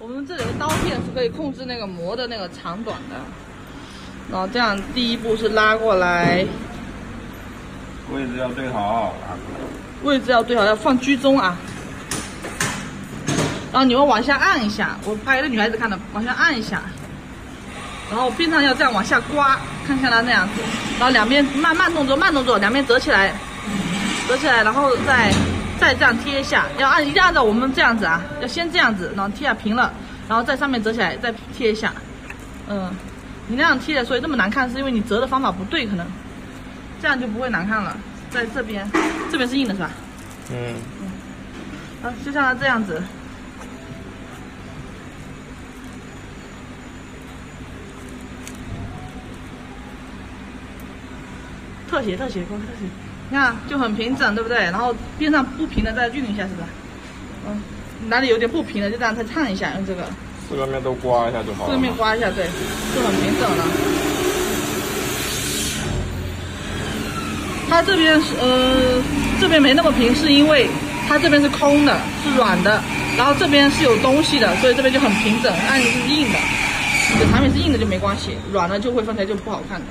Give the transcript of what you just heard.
我们这里的刀片是可以控制那个膜的那个长短的。然后这样，第一步是拉过来，位置要对好，位置要对好，要放居中啊。然后你们往下按一下，我拍给女孩子看的，往下按一下。然后边上要这样往下刮，看看它那样子。然后两边慢慢动作，慢动作，两边折起来，折起来，然后再再这样贴一下。要按一定按照我们这样子啊，要先这样子，然后贴下平了，然后在上面折起来，再贴一下。嗯，你那样贴的，所以这么难看，是因为你折的方法不对，可能这样就不会难看了。在这边，这边是硬的是吧？嗯。嗯。啊，就像它这样子。特写特写，光特写，你看就很平整，对不对？然后边上不平的再匀一下，是不是？嗯，哪里有点不平的就这样再烫一下，用这个。四个面都刮一下就好了。四个面刮一下，对，就很平整了。它这边是呃，这边没那么平，是因为它这边是空的，是软的，然后这边是有东西的，所以这边就很平整。按是硬的，你的产品是硬的就没关系，软的就会分起来就不好看的。